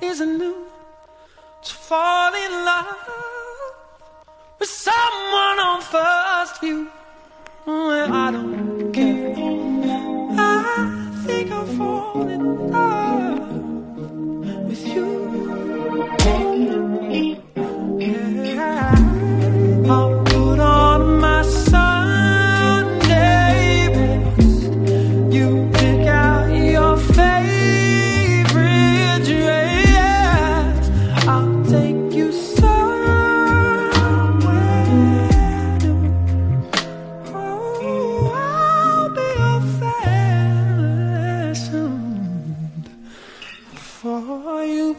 isn't new to fall in love with someone on first view. Well, I don't care. I think I'll fall in love with you. For you.